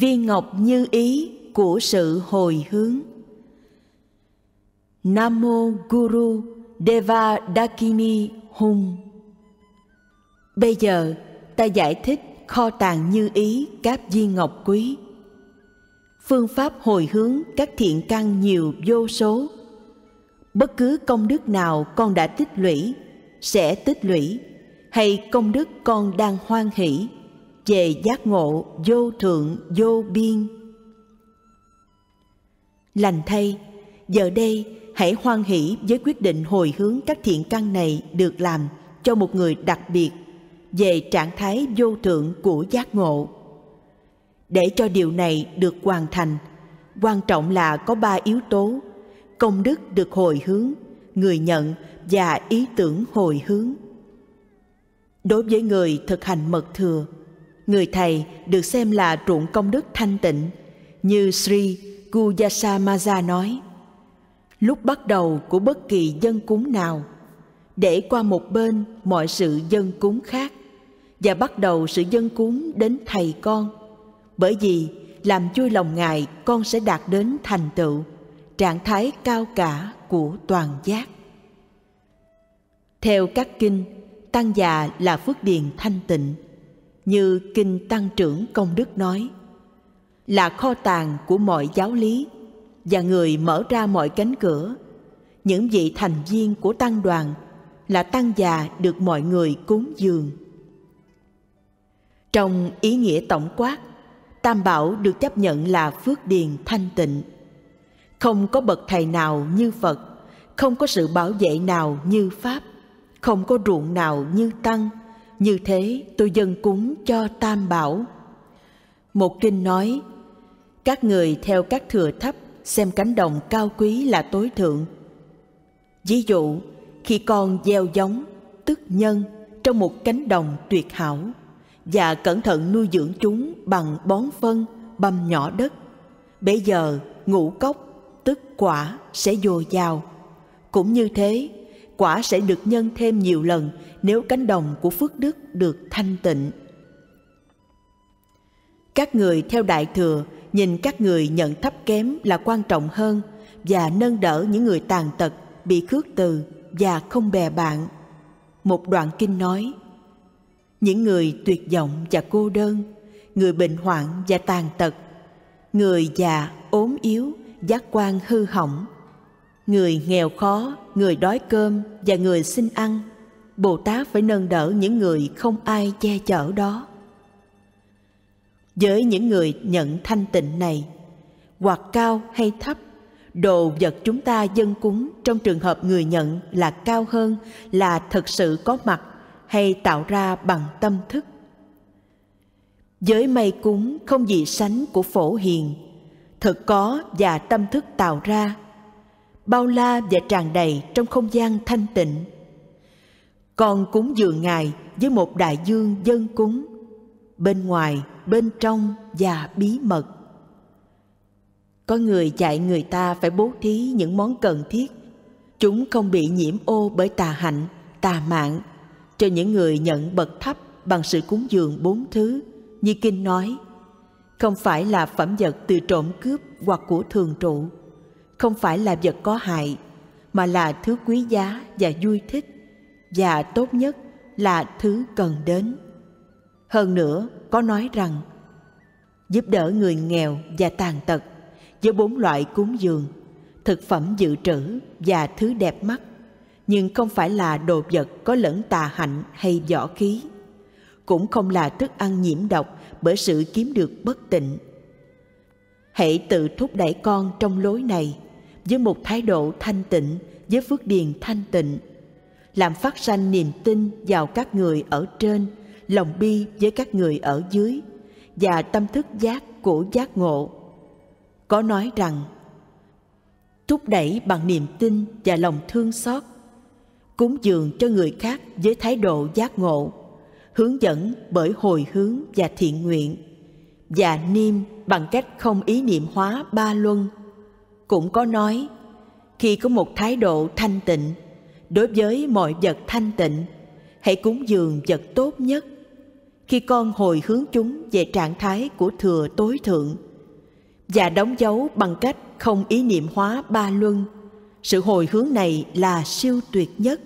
viên ngọc như ý của sự hồi hướng. Namo Guru Deva Dakini hung Bây giờ, ta giải thích kho tàng như ý, các viên ngọc quý. Phương pháp hồi hướng các thiện căn nhiều vô số. Bất cứ công đức nào con đã tích lũy, sẽ tích lũy, hay công đức con đang hoan hỷ về giác ngộ vô thượng, vô biên. Lành thay, giờ đây hãy hoan hỷ với quyết định hồi hướng các thiện căn này được làm cho một người đặc biệt về trạng thái vô thượng của giác ngộ. Để cho điều này được hoàn thành, quan trọng là có ba yếu tố công đức được hồi hướng, người nhận và ý tưởng hồi hướng. Đối với người thực hành mật thừa người thầy được xem là ruộng công đức thanh tịnh, như sri Guyasamaja nói. Lúc bắt đầu của bất kỳ dân cúng nào, để qua một bên mọi sự dân cúng khác, và bắt đầu sự dân cúng đến thầy con. Bởi vì làm vui lòng ngài, con sẽ đạt đến thành tựu, trạng thái cao cả của toàn giác. Theo các kinh, tăng già là phước điền thanh tịnh như kinh tăng trưởng công đức nói, là kho tàng của mọi giáo lý, và người mở ra mọi cánh cửa. Những vị thành viên của tăng đoàn là tăng già được mọi người cúng dường. Trong ý nghĩa tổng quát, tam bảo được chấp nhận là phước điền thanh tịnh. Không có bậc thầy nào như phật, không có sự bảo vệ nào như pháp, không có ruộng nào như tăng như thế tôi dâng cúng cho tam bảo. Một kinh nói, các người theo các thừa thấp xem cánh đồng cao quý là tối thượng. Ví dụ, khi con gieo giống, tức nhân trong một cánh đồng tuyệt hảo và cẩn thận nuôi dưỡng chúng bằng bón phân, băm nhỏ đất bây giờ ngũ cốc, tức quả sẽ dồi dào. Cũng như thế quả sẽ được nhân thêm nhiều lần nếu cánh đồng của phước đức được thanh tịnh. Các người theo đại thừa nhìn các người nhận thấp kém là quan trọng hơn và nâng đỡ những người tàn tật, bị khước từ và không bè bạn. Một đoạn kinh nói, những người tuyệt vọng và cô đơn, người bệnh hoạn và tàn tật, người già ốm yếu, giác quan hư hỏng người nghèo khó, người đói cơm và người xin ăn, bồ tát phải nâng đỡ những người không ai che chở đó. Với những người nhận thanh tịnh này, hoặc cao hay thấp, đồ vật chúng ta dân cúng trong trường hợp người nhận là cao hơn là thực sự có mặt hay tạo ra bằng tâm thức. Với mây cúng không gì sánh của phổ hiền, thực có và tâm thức tạo ra bao la và tràn đầy trong không gian thanh tịnh. Còn cúng dường ngài với một đại dương dân cúng, bên ngoài, bên trong và bí mật. Có người dạy người ta phải bố thí những món cần thiết. Chúng không bị nhiễm ô bởi tà hạnh, tà mạng, cho những người nhận bậc thấp bằng sự cúng dường bốn thứ như kinh nói. Không phải là phẩm vật từ trộm cướp hoặc của thường trụ không phải là vật có hại, mà là thứ quý giá và vui thích, và tốt nhất là thứ cần đến. Hơn nữa, có nói rằng, giúp đỡ người nghèo và tàn tật với bốn loại cúng dường, thực phẩm dự trữ và thứ đẹp mắt, nhưng không phải là đồ vật có lẫn tà hạnh hay võ khí, cũng không là thức ăn nhiễm độc bởi sự kiếm được bất tịnh. Hãy tự thúc đẩy con trong lối này với một thái độ thanh tịnh, với phước điền thanh tịnh, làm phát sanh niềm tin vào các người ở trên, lòng bi với các người ở dưới và tâm thức giác của giác ngộ. Có nói rằng, thúc đẩy bằng niềm tin và lòng thương xót, cúng dường cho người khác với thái độ giác ngộ, hướng dẫn bởi hồi hướng và thiện nguyện và niêm bằng cách không ý niệm hóa ba luân cũng có nói, khi có một thái độ thanh tịnh đối với mọi vật thanh tịnh, hãy cúng dường vật tốt nhất. Khi con hồi hướng chúng về trạng thái của thừa tối thượng và đóng dấu bằng cách không ý niệm hóa ba luân, sự hồi hướng này là siêu tuyệt nhất.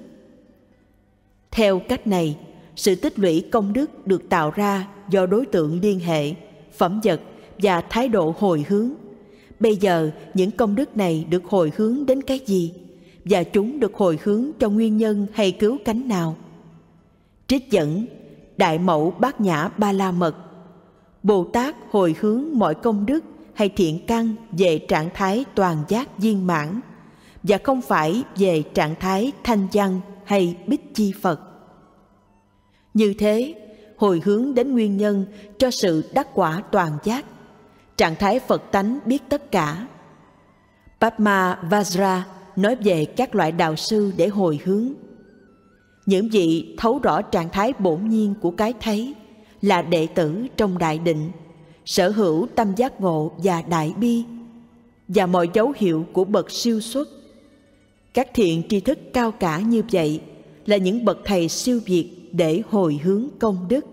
Theo cách này, sự tích lũy công đức được tạo ra do đối tượng liên hệ, phẩm vật và thái độ hồi hướng bây giờ, những công đức này được hồi hướng đến cái gì? Và chúng được hồi hướng cho nguyên nhân hay cứu cánh nào? Trích dẫn, đại mẫu bát nhã ba la mật bồ tát hồi hướng mọi công đức hay thiện căn về trạng thái toàn giác viên mãn, và không phải về trạng thái thanh văn hay bích chi phật. Như thế, hồi hướng đến nguyên nhân cho sự đắc quả toàn giác trạng thái phật tánh biết tất cả. Padma Vajra nói về các loại đạo sư để hồi hướng. Những vị thấu rõ trạng thái bổn nhiên của cái thấy là đệ tử trong đại định, sở hữu tâm giác ngộ và đại bi, và mọi dấu hiệu của bậc siêu xuất. Các thiện tri thức cao cả như vậy là những bậc thầy siêu việt để hồi hướng công đức.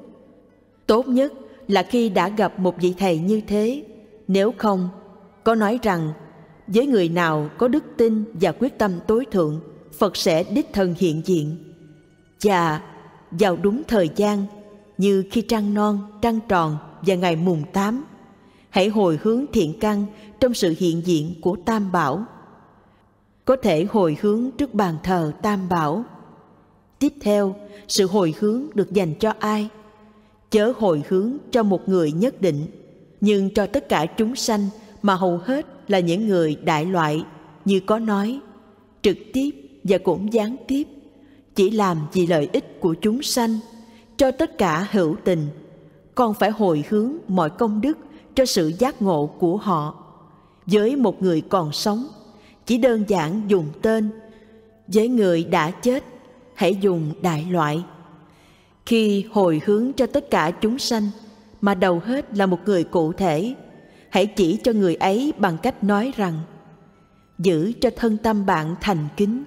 Tốt nhất là khi đã gặp một vị thầy như thế nếu không, có nói rằng, với người nào có đức tin và quyết tâm tối thượng, phật sẽ đích thân hiện diện. Và vào đúng thời gian, như khi trăng non, trăng tròn và ngày mùng tám, hãy hồi hướng thiện căn trong sự hiện diện của tam bảo. Có thể hồi hướng trước bàn thờ tam bảo. Tiếp theo, sự hồi hướng được dành cho ai? Chớ hồi hướng cho một người nhất định nhưng cho tất cả chúng sanh, mà hầu hết là những người đại loại, như có nói, trực tiếp và cũng gián tiếp, chỉ làm vì lợi ích của chúng sanh, cho tất cả hữu tình con phải hồi hướng mọi công đức cho sự giác ngộ của họ. Với một người còn sống, chỉ đơn giản dùng tên, với người đã chết, hãy dùng đại loại. Khi hồi hướng cho tất cả chúng sanh mà đầu hết là một người cụ thể. Hãy chỉ cho người ấy bằng cách nói rằng, giữ cho thân tâm bạn thành kính.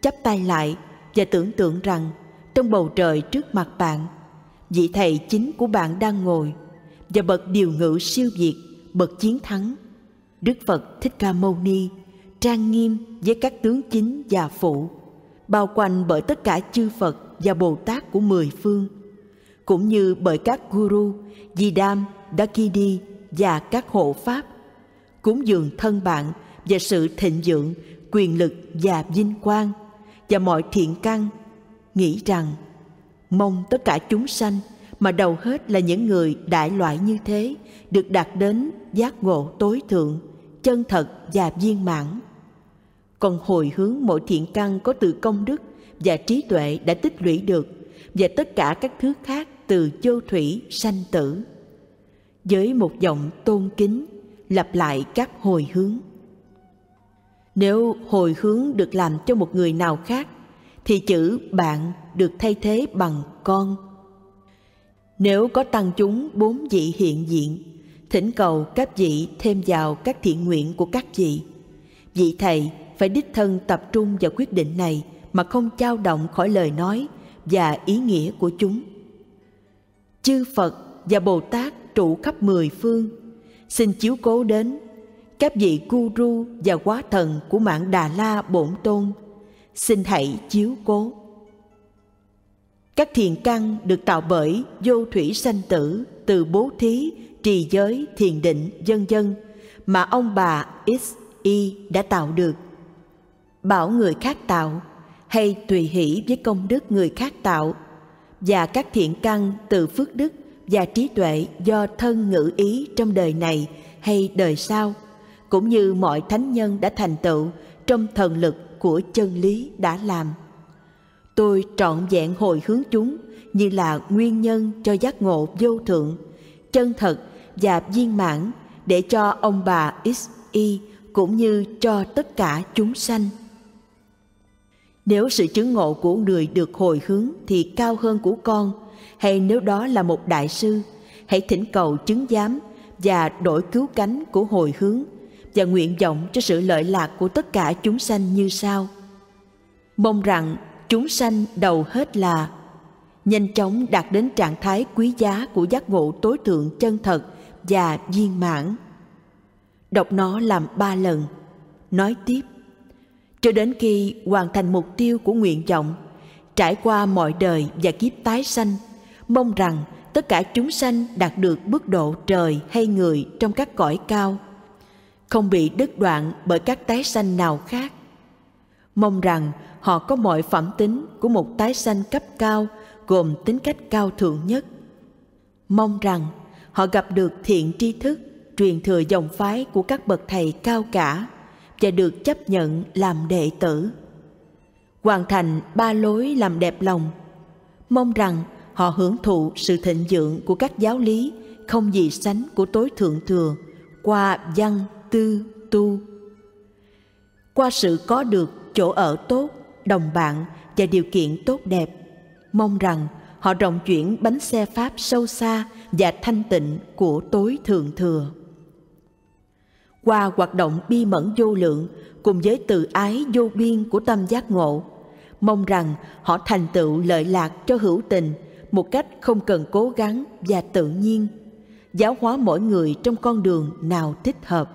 Chắp tay lại và tưởng tượng rằng, trong bầu trời trước mặt bạn, vị thầy chính của bạn đang ngồi và bậc điều ngự siêu việt, bậc chiến thắng. Đức phật thích ca mâu ni trang nghiêm với các tướng chính và phụ, bao quanh bởi tất cả chư phật và bồ tát của mười phương cũng như bởi các guru di đam dakidi và các hộ pháp, cúng dường thân bạn và sự thịnh vượng quyền lực và vinh quang. Và mọi thiện căn, nghĩ rằng, mong tất cả chúng sanh, mà đầu hết là những người đại loại như thế, được đạt đến giác ngộ tối thượng, chân thật và viên mãn. Còn hồi hướng mọi thiện căn có từ công đức và trí tuệ đã tích lũy được, và tất cả các thứ khác từ châu thủy sanh tử. Với một giọng tôn kính, lặp lại các hồi hướng. Nếu hồi hướng được làm cho một người nào khác, thì chữ bạn được thay thế bằng con. Nếu có tăng chúng bốn vị hiện diện, thỉnh cầu các vị thêm vào các thiện nguyện của các vị. Vị thầy phải đích thân tập trung vào quyết định này mà không trao động khỏi lời nói và ý nghĩa của chúng chư phật và bồ tát trụ khắp mười phương. Xin chiếu cố đến các vị guru và quá thần của mạng đà la bổn tôn. Xin hãy chiếu cố. Các thiền căn được tạo bởi vô thủy sanh tử từ bố thí trì giới thiền định dân dân, mà ông bà x y đã tạo được. Bảo người khác tạo hay tùy hỷ với công đức người khác tạo và các thiện căn từ phước đức và trí tuệ do thân ngữ ý trong đời này hay đời sau, cũng như mọi thánh nhân đã thành tựu trong thần lực của chân lý đã làm. Tôi trọn vẹn hồi hướng chúng như là nguyên nhân cho giác ngộ vô thượng, chân thật và viên mãn để cho ông bà x y cũng như cho tất cả chúng sanh nếu sự chứng ngộ của người được hồi hướng thì cao hơn của con. Hay nếu đó là một đại sư hãy thỉnh cầu chứng giám và đổi cứu cánh của hồi hướng và nguyện vọng cho sự lợi lạc của tất cả chúng sanh như sau. Mong rằng chúng sanh đầu hết là nhanh chóng đạt đến trạng thái quý giá của giác ngộ tối thượng chân thật và viên mãn. Đọc nó làm ba lần, nói tiếp, cho đến khi hoàn thành mục tiêu của nguyện vọng, trải qua mọi đời và kiếp tái sanh, mong rằng tất cả chúng sanh đạt được mức độ trời hay người trong các cõi cao, không bị đứt đoạn bởi các tái sanh nào khác. Mong rằng họ có mọi phẩm tính của một tái sanh cấp cao gồm tính cách cao thượng nhất. Mong rằng họ gặp được thiện tri thức, truyền thừa dòng phái của các bậc thầy cao cả và được chấp nhận làm đệ tử. Hoàn thành ba lối làm đẹp lòng. Mong rằng họ hưởng thụ sự thịnh vượng của các giáo lý không gì sánh của tối thượng thừa qua văn, tư, tu. Qua sự có được chỗ ở tốt, đồng bạn và điều kiện tốt đẹp, mong rằng họ rộng chuyển bánh xe pháp sâu xa và thanh tịnh của tối thượng thừa. Qua hoạt động bi mẫn vô lượng cùng với từ ái vô biên của tâm giác ngộ, mong rằng họ thành tựu lợi lạc cho hữu tình một cách không cần cố gắng và tự nhiên, giáo hóa mỗi người trong con đường nào thích hợp.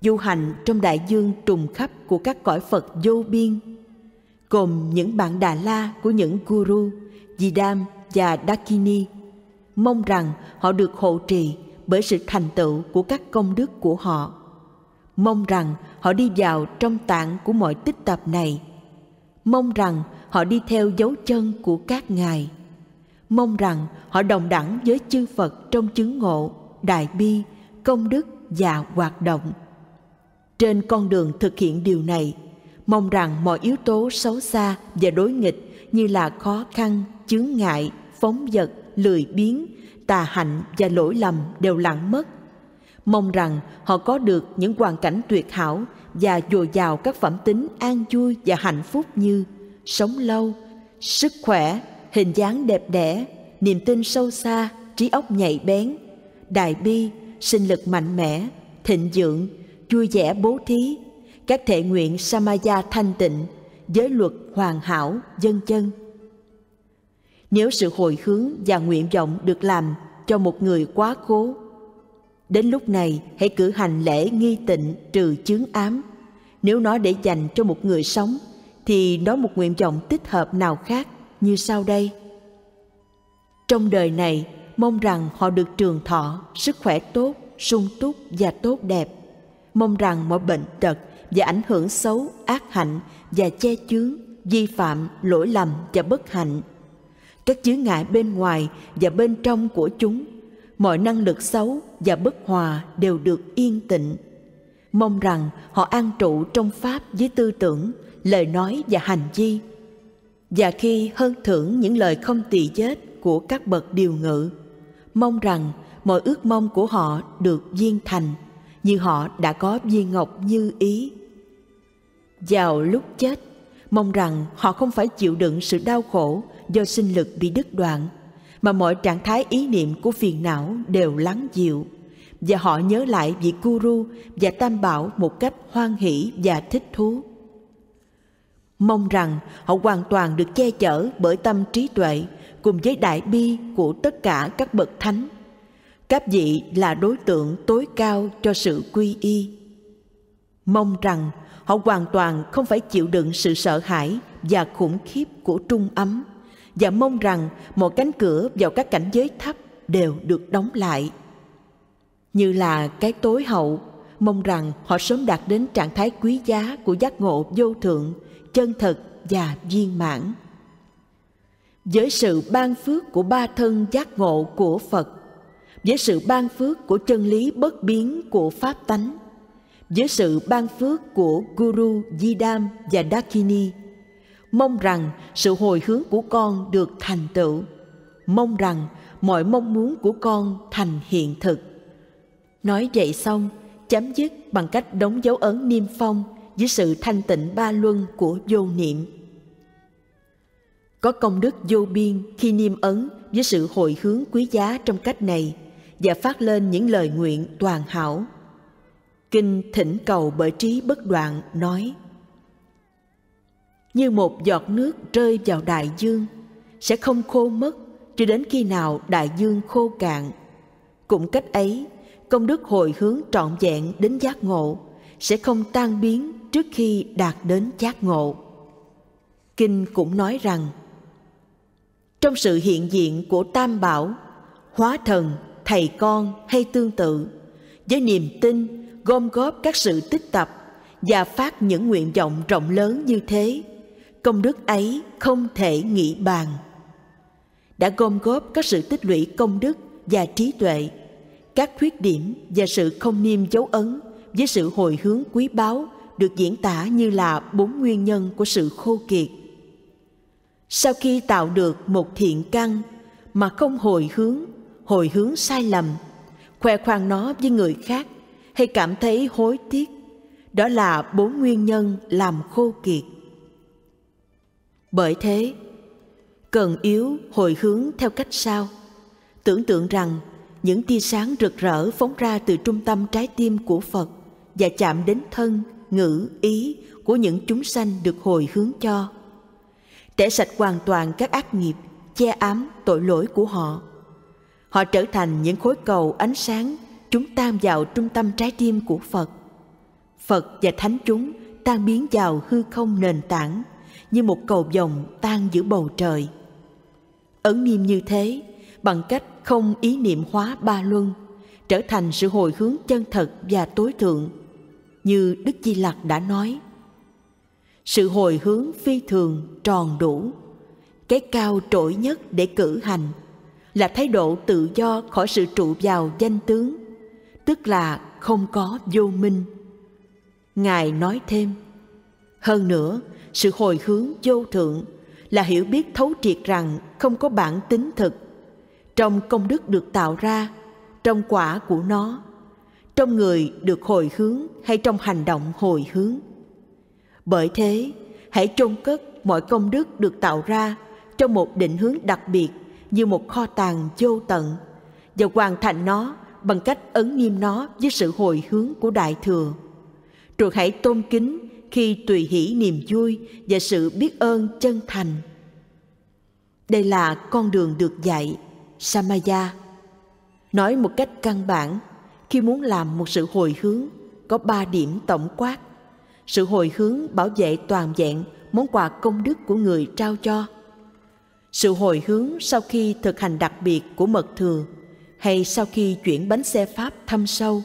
Du hành trong đại dương trùng khắp của các cõi Phật vô biên, gồm những bạn Đà La của những Guru, Didam và Dakini, mong rằng họ được hộ trì bởi sự thành tựu của các công đức của họ. Mong rằng họ đi vào trong tạng của mọi tích tập này. Mong rằng họ đi theo dấu chân của các ngài mong rằng họ đồng đẳng với chư phật trong chứng ngộ, đại bi, công đức và hoạt động trên con đường thực hiện điều này, mong rằng mọi yếu tố xấu xa và đối nghịch như là khó khăn, chướng ngại, phóng vật, lười biếng tà hạnh và lỗi lầm đều lặng mất mong rằng họ có được những hoàn cảnh tuyệt hảo và dồi dào các phẩm tính an vui và hạnh phúc như sống lâu, sức khỏe, hình dáng đẹp đẽ, niềm tin sâu xa, trí óc nhạy bén, đại bi, sinh lực mạnh mẽ, thịnh vượng, vui vẻ bố thí, các thể nguyện Samaya thanh tịnh, giới luật hoàn hảo, dân chân. Nếu sự hồi hướng và nguyện vọng được làm cho một người quá cố, đến lúc này hãy cử hành lễ nghi tịnh trừ chướng ám. Nếu nó để dành cho một người sống thì nói một nguyện vọng tích hợp nào khác như sau đây. Trong đời này, mong rằng họ được trường thọ, sức khỏe tốt, sung túc và tốt đẹp. Mong rằng mọi bệnh tật và ảnh hưởng xấu, ác hạnh và che chướng, vi phạm, lỗi lầm và bất hạnh. Các chướng ngại bên ngoài và bên trong của chúng, mọi năng lực xấu và bất hòa đều được yên tịnh. Mong rằng họ an trụ trong Pháp với tư tưởng, lời nói và hành vi. Và khi hơn thưởng những lời không tỳ vết của các bậc điều ngự mong rằng mọi ước mong của họ được viên thành như họ đã có viên ngọc như ý. Vào lúc chết mong rằng họ không phải chịu đựng sự đau khổ do sinh lực bị đứt đoạn, mà mọi trạng thái ý niệm của phiền não đều lắng dịu, và họ nhớ lại vị guru và tam bảo một cách hoan hỷ và thích thú. Mong rằng họ hoàn toàn được che chở bởi tâm trí tuệ cùng với đại bi của tất cả các bậc thánh. Các vị là đối tượng tối cao cho sự quy y. Mong rằng họ hoàn toàn không phải chịu đựng sự sợ hãi và khủng khiếp của trung ấm và mong rằng một cánh cửa vào các cảnh giới thấp đều được đóng lại. Như là cái tối hậu, mong rằng họ sớm đạt đến trạng thái quý giá của giác ngộ vô thượng, chân thật và viên mãn. Với sự ban phước của ba thân giác ngộ của phật, với sự ban phước của chân lý bất biến của pháp tánh, với sự ban phước của guru di đam và dakini mong rằng sự hồi hướng của con được thành tựu mong rằng mọi mong muốn của con thành hiện thực nói vậy xong, chấm dứt bằng cách đóng dấu ấn niêm phong với sự thanh tịnh ba luân của vô niệm. Có công đức vô biên khi niêm ấn với sự hồi hướng quý giá trong cách này và phát lên những lời nguyện toàn hảo. Kinh thỉnh cầu bởi trí bất đoạn nói như một giọt nước rơi vào đại dương sẽ không khô mất cho đến khi nào đại dương khô cạn. Cũng cách ấy, công đức hồi hướng trọn vẹn đến giác ngộ sẽ không tan biến trước khi đạt đến giác ngộ. Kinh cũng nói rằng trong sự hiện diện của Tam Bảo, hóa thần, thầy con hay tương tự, với niềm tin gom góp các sự tích tập và phát những nguyện vọng rộng lớn như thế, công đức ấy không thể nghĩ bàn. Đã gom góp các sự tích lũy công đức và trí tuệ, các khuyết điểm và sự không niêm dấu ấn với sự hồi hướng quý báu được diễn tả như là bốn nguyên nhân của sự khô kiệt. Sau khi tạo được một thiện căn mà không hồi hướng, hồi hướng sai lầm, khoe khoang nó với người khác hay cảm thấy hối tiếc, đó là bốn nguyên nhân làm khô kiệt. Bởi thế, cần yếu hồi hướng theo cách sau. Tưởng tượng rằng những tia sáng rực rỡ phóng ra từ trung tâm trái tim của Phật và chạm đến thân, ngữ, ý của những chúng sanh được hồi hướng cho. Để sạch hoàn toàn các ác nghiệp, che ám tội lỗi của họ. Họ trở thành những khối cầu ánh sáng chúng tan vào trung tâm trái tim của Phật. Phật và thánh chúng tan biến vào hư không nền tảng như một cầu vồng tan giữa bầu trời. Ấn niêm như thế bằng cách không ý niệm hóa ba luân trở thành sự hồi hướng chân thật và tối thượng như Đức Di Lặc đã nói. Sự hồi hướng phi thường tròn đủ, cái cao trội nhất để cử hành là thái độ tự do khỏi sự trụ vào danh tướng, tức là không có vô minh. Ngài nói thêm, hơn nữa, sự hồi hướng vô thượng là hiểu biết thấu triệt rằng không có bản tính thực. Trong công đức được tạo ra, trong quả của nó, trong người được hồi hướng hay trong hành động hồi hướng. Bởi thế, hãy chôn cất mọi công đức được tạo ra trong một định hướng đặc biệt như một kho tàng vô tận và hoàn thành nó bằng cách ấn nghiêm nó với sự hồi hướng của đại thừa. Rồi hãy tôn kính khi tùy hỷ niềm vui và sự biết ơn chân thành. Đây là con đường được dạy samaya. Nói một cách căn bản, khi muốn làm một sự hồi hướng, có ba điểm tổng quát. Sự hồi hướng bảo vệ toàn vẹn món quà công đức của người trao cho. Sự hồi hướng sau khi thực hành đặc biệt của mật thừa hay sau khi chuyển bánh xe pháp thâm sâu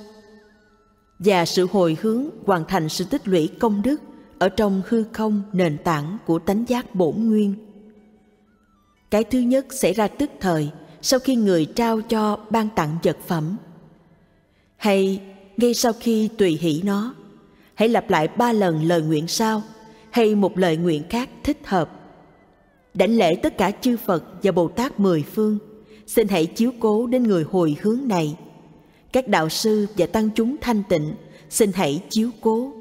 và sự hồi hướng hoàn thành sự tích lũy công đức ở trong hư không nền tảng của tánh giác bổn nguyên. Cái thứ nhất xảy ra tức thời sau khi người trao cho ban tặng vật phẩm. Hay ngay sau khi tùy hỷ nó, hãy lặp lại ba lần lời nguyện sau hay một lời nguyện khác thích hợp. Đảnh lễ tất cả chư phật và bồ tát mười phương, xin hãy chiếu cố đến người hồi hướng này các đạo sư và tăng chúng thanh tịnh, xin hãy chiếu cố.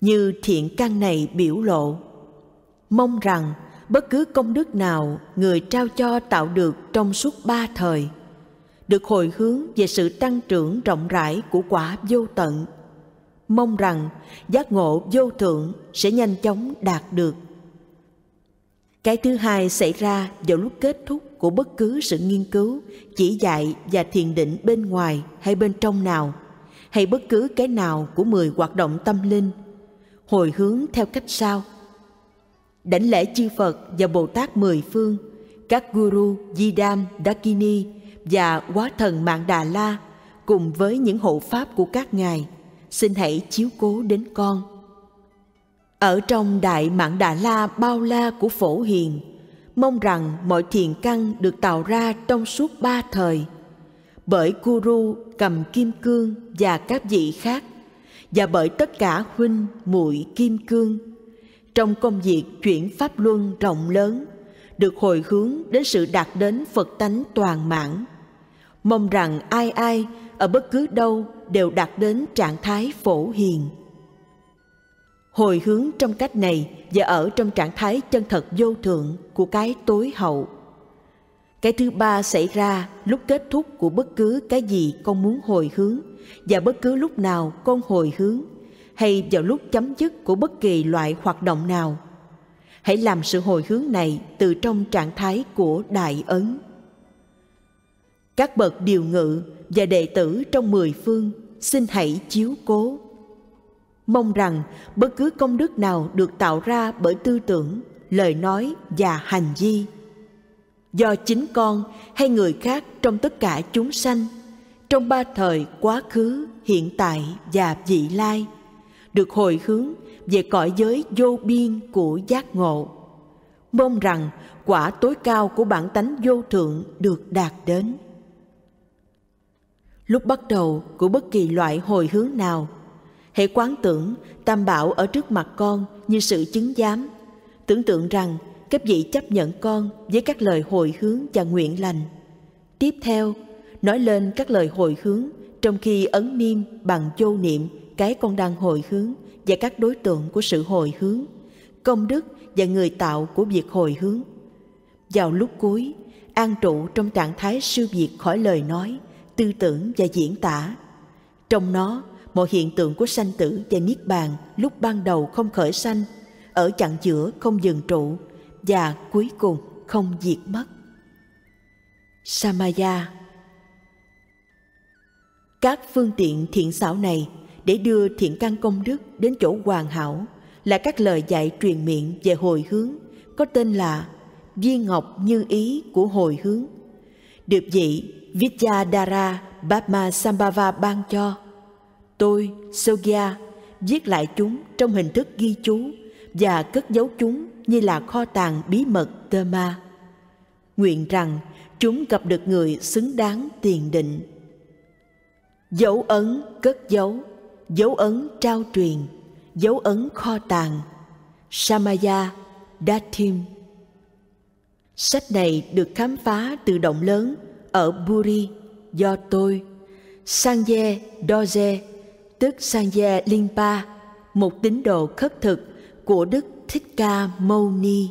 Như thiện căn này biểu lộ, mong rằng bất cứ công đức nào người trao cho tạo được trong suốt ba thời, được hồi hướng về sự tăng trưởng rộng rãi của quả vô tận. Mong rằng giác ngộ vô thượng sẽ nhanh chóng đạt được. Cái thứ hai xảy ra vào lúc kết thúc của bất cứ sự nghiên cứu chỉ dạy và thiền định bên ngoài hay bên trong nào hay bất cứ cái nào của mười hoạt động tâm linh hồi hướng theo cách sau đảnh lễ chư Phật và Bồ Tát mười phương, các Guru, Di Đam, Dakini và Quá Thần Mạng Đà La cùng với những hộ pháp của các ngài, xin hãy chiếu cố đến con. Ở trong Đại Mạng Đà La bao la của Phổ Hiền, mong rằng mọi thiền căn được tạo ra trong suốt ba thời, bởi Guru cầm kim cương và các vị khác, và bởi tất cả huynh muội kim cương trong công việc chuyển pháp luân rộng lớn được hồi hướng đến sự đạt đến Phật tánh toàn mãn. Mong rằng ai ai ở bất cứ đâu đều đạt đến trạng thái phổ hiền. Hồi hướng trong cách này và ở trong trạng thái chân thật vô thượng của cái tối hậu. Cái thứ ba xảy ra lúc kết thúc của bất cứ cái gì con muốn hồi hướng và bất cứ lúc nào con hồi hướng hay vào lúc chấm dứt của bất kỳ loại hoạt động nào. Hãy làm sự hồi hướng này từ trong trạng thái của đại ấn. Các bậc điều ngự và đệ tử trong mười phương xin hãy chiếu cố mong rằng bất cứ công đức nào được tạo ra bởi tư tưởng, lời nói và hành vi. Do chính con hay người khác trong tất cả chúng sanh, trong ba thời quá khứ, hiện tại và vị lai, được hồi hướng về cõi giới vô biên của giác ngộ. Mong rằng quả tối cao của bản tánh vô thượng được đạt đến. Lúc bắt đầu của bất kỳ loại hồi hướng nào hãy quán tưởng, tam bảo ở trước mặt con như sự chứng giám. Tưởng tượng rằng, các vị chấp nhận con với các lời hồi hướng và nguyện lành. Tiếp theo, nói lên các lời hồi hướng trong khi ấn niêm bằng vô niệm cái con đang hồi hướng và các đối tượng của sự hồi hướng, công đức và người tạo của việc hồi hướng. Vào lúc cuối, an trụ trong trạng thái siêu việt khỏi lời nói, tư tưởng và diễn tả. Trong nó mọi hiện tượng của sanh tử và niết bàn lúc ban đầu không khởi sanh, ở chặng giữa không dừng trụ và cuối cùng không diệt mất samaya các phương tiện thiện xảo này để đưa thiện căn công đức đến chỗ hoàn hảo là các lời dạy truyền miệng về hồi hướng, có tên là viên ngọc như ý của hồi hướng, được vị Vidyadhara Bhama Sambhava ban cho. Tôi, Sogya, viết lại chúng trong hình thức ghi chú và cất giấu chúng như là kho tàng bí mật tơ ma. Nguyện rằng chúng gặp được người xứng đáng tiền định. Dấu ấn cất giấu, dấu ấn trao truyền, dấu ấn kho tàng. Samaya Datim Sách này được khám phá từ động lớn ở Buri do tôi, Sanje Doje, tức Sanje Linpa, một tín đồ khất thực của Đức Thích Ca Mâu Ni.